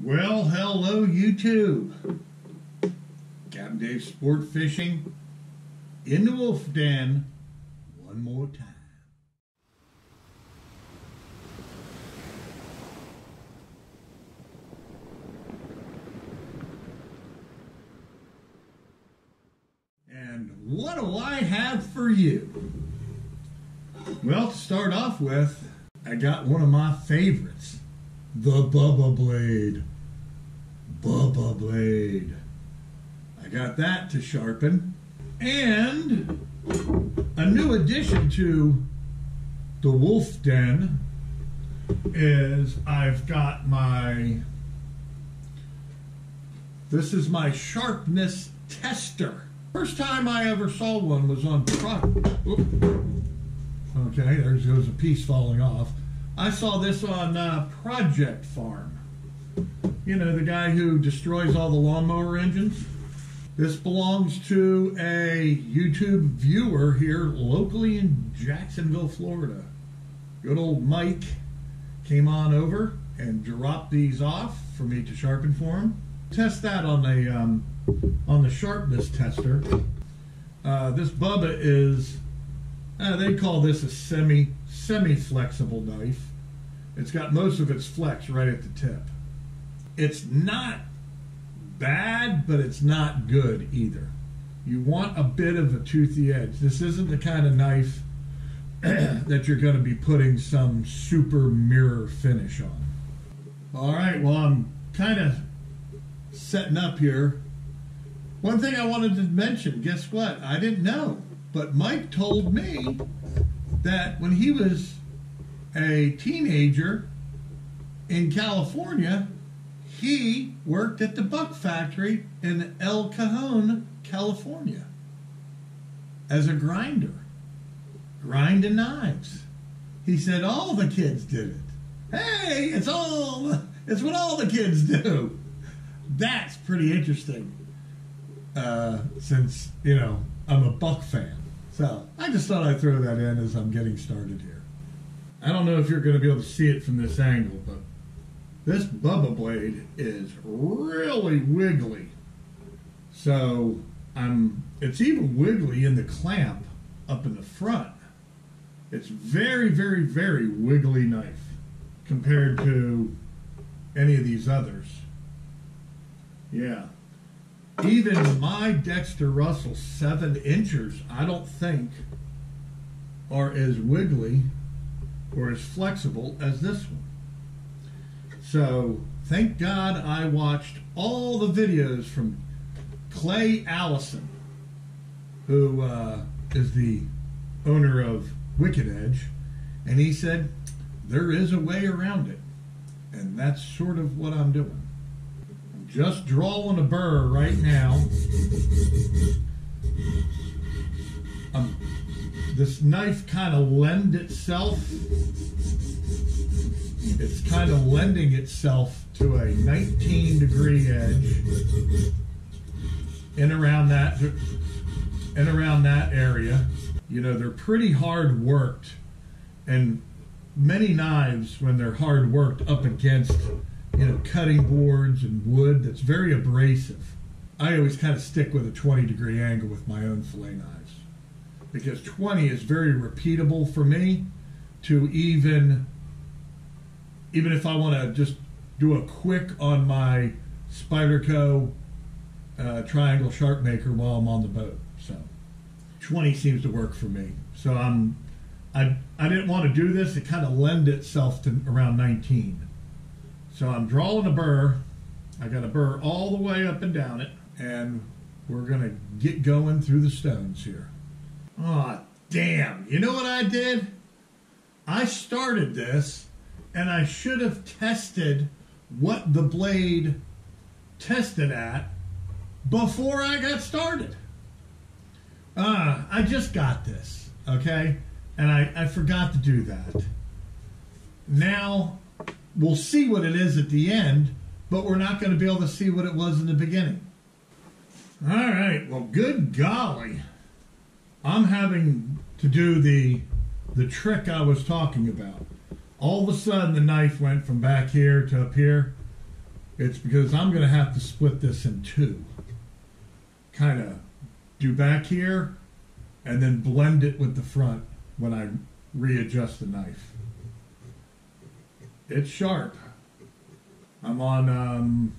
Well, hello, YouTube. Captain Dave Sport Fishing in the Wolf Den one more time. And what do I have for you? Well, to start off with, I got one of my favorites the Bubba Blade. Bubba Blade. I got that to sharpen. And a new addition to the Wolf Den is I've got my. This is my sharpness tester. First time I ever saw one was on. Okay, there goes a piece falling off. I saw this on uh, Project Farm. You know, the guy who destroys all the lawnmower engines. This belongs to a YouTube viewer here locally in Jacksonville, Florida. Good old Mike came on over and dropped these off for me to sharpen for him. Test that on the um, on the sharpness tester. Uh, this Bubba is uh, they call this a semi semi flexible knife. It's got most of its flex right at the tip. It's not bad, but it's not good either. You want a bit of a toothy edge. This isn't the kind of knife that you're going to be putting some super mirror finish on. All right, well, I'm kind of setting up here. One thing I wanted to mention guess what? I didn't know, but Mike told me that when he was a teenager in California, he worked at the Buck Factory in El Cajon, California, as a grinder, grinding knives. He said all the kids did it. Hey, it's all, it's what all the kids do. That's pretty interesting. Uh, since you know I'm a Buck fan, so I just thought I'd throw that in as I'm getting started here. I don't know if you're going to be able to see it from this angle, but this Bubba blade is really wiggly. So I'm, it's even wiggly in the clamp up in the front. It's very, very, very wiggly knife compared to any of these others. Yeah. Even my Dexter Russell 7 inchers, I don't think, are as wiggly or as flexible as this one. So thank God I watched all the videos from Clay Allison, who uh, is the owner of Wicked Edge, and he said there is a way around it, and that's sort of what I'm doing. Just drawing a burr right now. Um, this knife kind of lend itself. It's kind of lending itself to a 19 degree edge. In around that in around that area. You know they're pretty hard worked. And many knives when they're hard worked up against you know cutting boards and wood that's very abrasive i always kind of stick with a 20 degree angle with my own fillet knives because 20 is very repeatable for me to even even if I want to just do a quick on my Spyderco uh, triangle Sharpmaker while I'm on the boat. So 20 seems to work for me. So I'm I I didn't want to do this. It kind of lend itself to around 19. So I'm drawing a burr. I got a burr all the way up and down it, and we're gonna get going through the stones here. Oh damn! You know what I did? I started this and I should have tested what the blade tested at before I got started. Ah, uh, I just got this, okay? And I, I forgot to do that. Now, we'll see what it is at the end, but we're not going to be able to see what it was in the beginning. All right, well, good golly. I'm having to do the, the trick I was talking about all of a sudden the knife went from back here to up here. It's because I'm going to have to split this in two. Kind of do back here and then blend it with the front when I readjust the knife. It's sharp. I'm on um,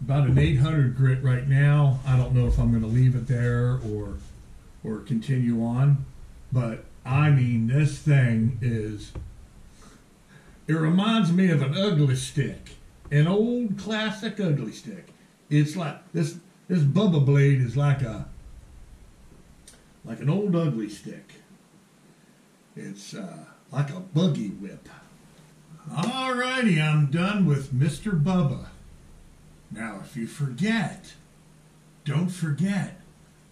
about an 800 grit right now. I don't know if I'm going to leave it there or or continue on, but I mean this thing is. It reminds me of an Ugly Stik, an old classic Ugly Stik. It's like this. This Bubba blade is like a like an old Ugly Stik. It's uh, like a buggy whip. Alrighty, I'm done with Mr. Bubba. Now, if you forget, don't forget,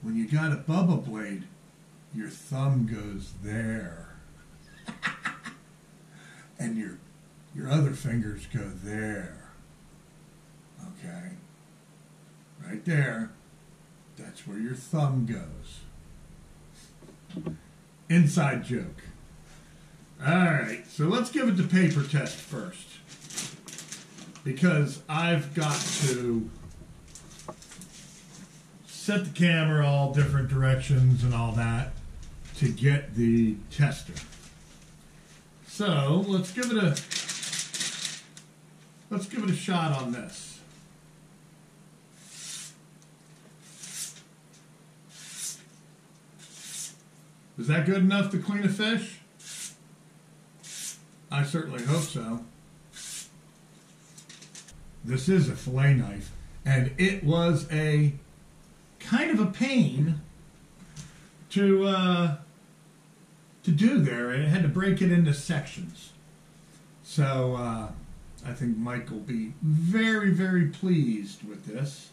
when you got a Bubba blade, your thumb goes there. and your your other fingers go there. Okay? Right there. That's where your thumb goes. Inside joke. All right, so let's give it the paper test first. Because I've got to set the camera all different directions and all that to get the tester. So let's give it a let's give it a shot on this. Is that good enough to clean a fish? I certainly hope so. This is a fillet knife, and it was a kind of a pain to uh, to do there, and it had to break it into sections. So uh, I think Mike will be very, very pleased with this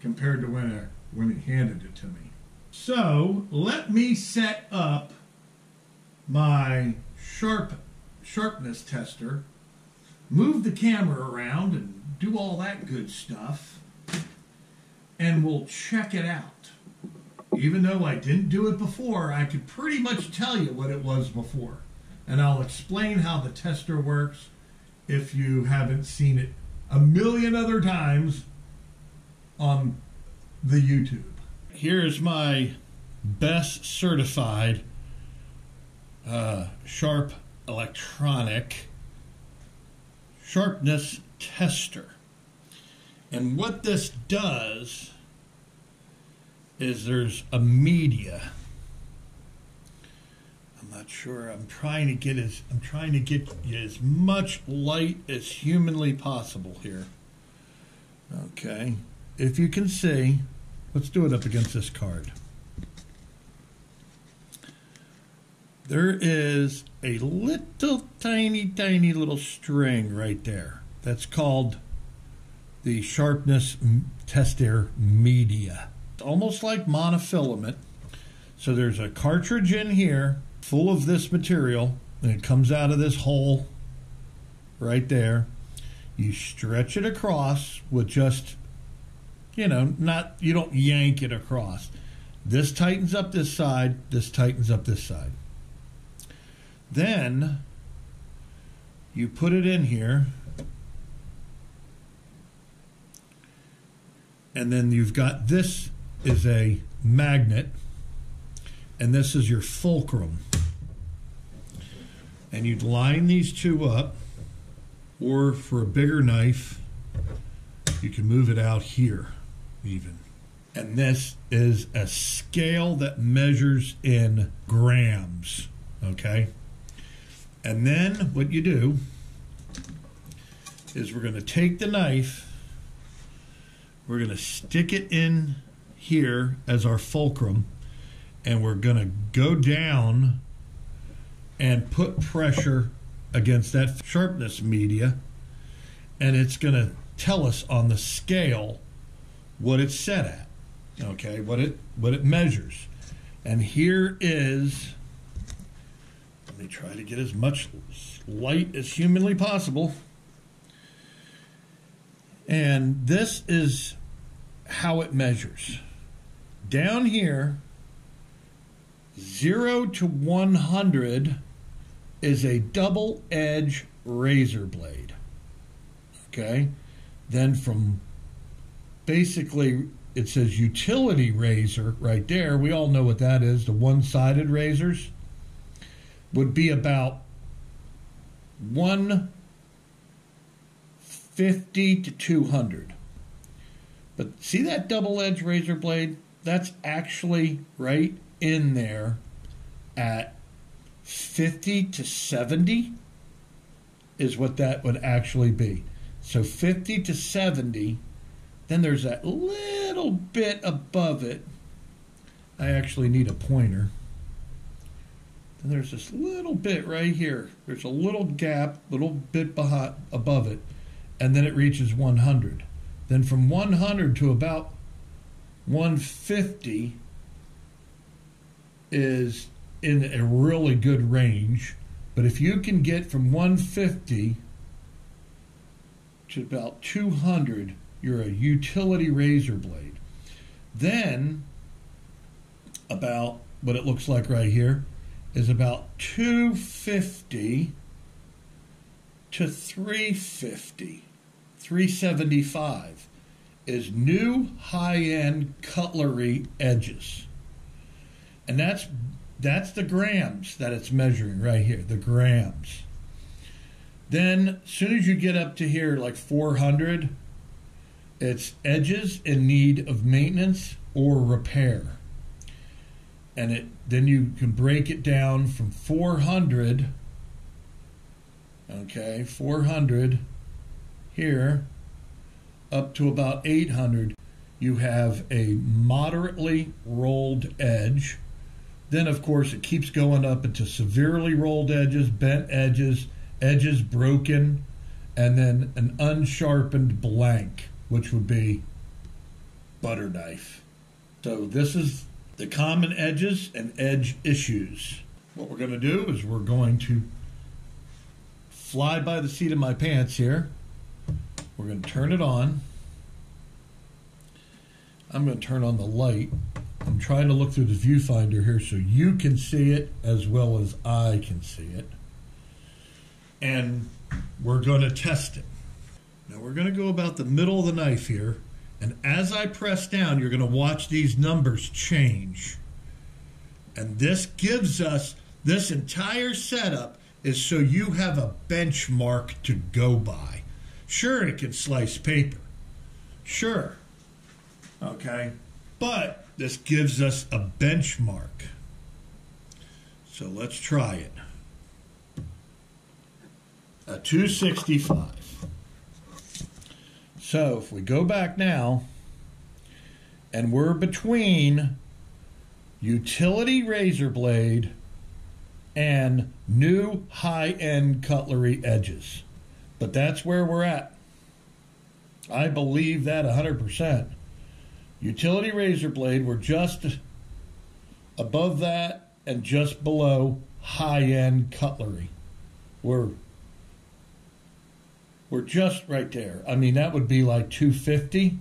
compared to when, uh, when he handed it to me. So let me set up my sharp sharpness tester, move the camera around and do all that good stuff, and we'll check it out. Even though I didn't do it before, I could pretty much tell you what it was before. And I'll explain how the tester works if you haven't seen it a million other times on the YouTube. Here's my BESS certified uh, sharp electronic sharpness tester. And what this does is there's a media. I'm not sure. I'm trying to get as I'm trying to get as much light as humanly possible here. Okay. If you can see, let's do it up against this card. There is a little tiny, tiny little string right there. That's called the sharpness tester media. It's almost like monofilament. So there's a cartridge in here full of this material, and it comes out of this hole right there. You stretch it across with just, you know, not, you don't yank it across. This tightens up this side, this tightens up this side. Then you put it in here. And then you've got this is a magnet, and this is your fulcrum. And you'd line these two up, or for a bigger knife, you can move it out here, even. And this is a scale that measures in grams, okay? And then what you do is we're going to take the knife, we're going to stick it in here as our fulcrum, and we're going to go down and put pressure against that sharpness media, and it's going to tell us on the scale what it's set at. Okay, what it what it measures. And here is let me try to get as much light as humanly possible. And this is how it measures. Down here, 0 to 100 is a double edge razor blade. Okay? Then from basically it says utility razor right there. We all know what that is. The one-sided razors would be about 150 to 200. But see that double-edged razor blade? That's actually right in there at 50 to 70 is what that would actually be. So 50 to 70, then there's that little bit above it. I actually need a pointer. Then there's this little bit right here. There's a little gap, little bit behind, above it, and then it reaches 100. Then from 100 to about 150 is in a really good range. But if you can get from 150 to about 200, you're a utility razor blade. Then, about what it looks like right here is about 250 to 350, 375 is new high-end cutlery edges. And that's that's the grams that it's measuring right here, the grams. Then, as soon as you get up to here, like 400, it's edges in need of maintenance or repair. And it then you can break it down from 400, okay, 400 here up to about 800. You have a moderately rolled edge then, of course, it keeps going up into severely rolled edges, bent edges, edges broken, and then an unsharpened blank, which would be butter knife. So, this is the common edges and edge issues. What we're going to do is we're going to fly by the seat of my pants here. We're going to turn it on. I'm going to turn on the light I'm trying to look through the viewfinder here so you can see it as well as I can see it. And we're going to test it. Now we're going to go about the middle of the knife here. And as I press down, you're going to watch these numbers change. And this gives us, this entire setup is so you have a benchmark to go by. Sure, it can slice paper. Sure. Okay. But this gives us a benchmark. So let's try it. A 265. So if we go back now, and we're between utility razor blade and new high-end cutlery edges. But that's where we're at. I believe that 100% utility razor blade. We're just above that and just below high-end cutlery. We're we're just right there. I mean, that would be like 250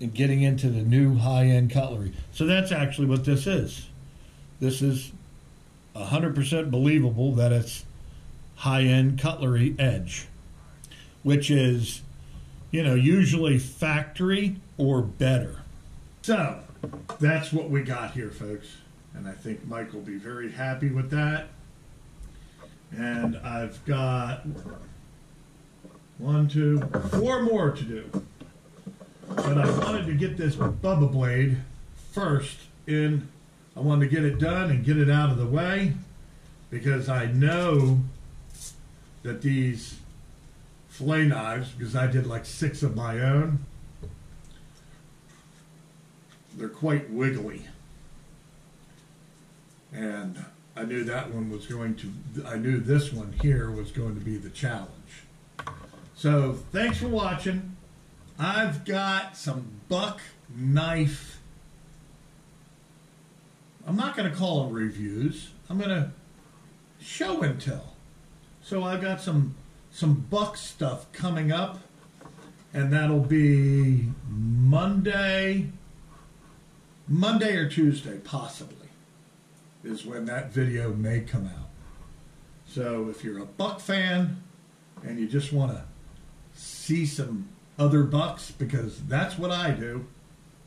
and getting into the new high-end cutlery. So that's actually what this is. This is 100% believable that it's high-end cutlery edge, which is, you know, usually factory or better. So that's what we got here, folks. And I think Mike will be very happy with that. And I've got one, two, four more to do. But I wanted to get this Bubba blade first in. I wanted to get it done and get it out of the way because I know that these fillet knives, because I did like six of my own, they're quite wiggly. And I knew that one was going to, I knew this one here was going to be the challenge. So thanks for watching. I've got some buck knife. I'm not going to call them reviews. I'm going to show and tell. So I've got some some buck stuff coming up, and that'll be Monday, Monday or Tuesday, possibly, is when that video may come out. So if you're a Buck fan and you just want to see some other bucks because that's what I do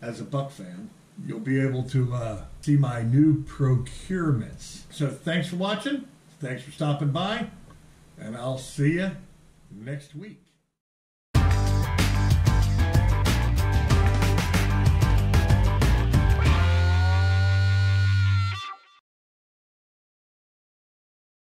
as a buck fan. You'll be able to uh, see my new procurements. So thanks for watching. Thanks for stopping by. And I'll see you next week.